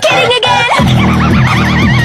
kidding again!